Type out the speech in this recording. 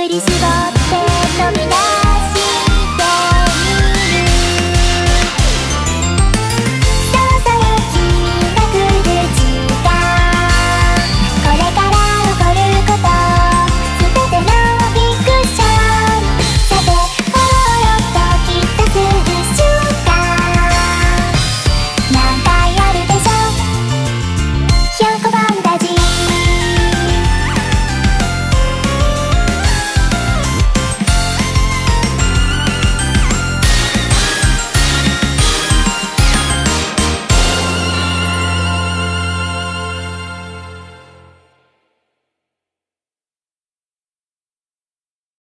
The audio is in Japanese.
振り絞って伸び出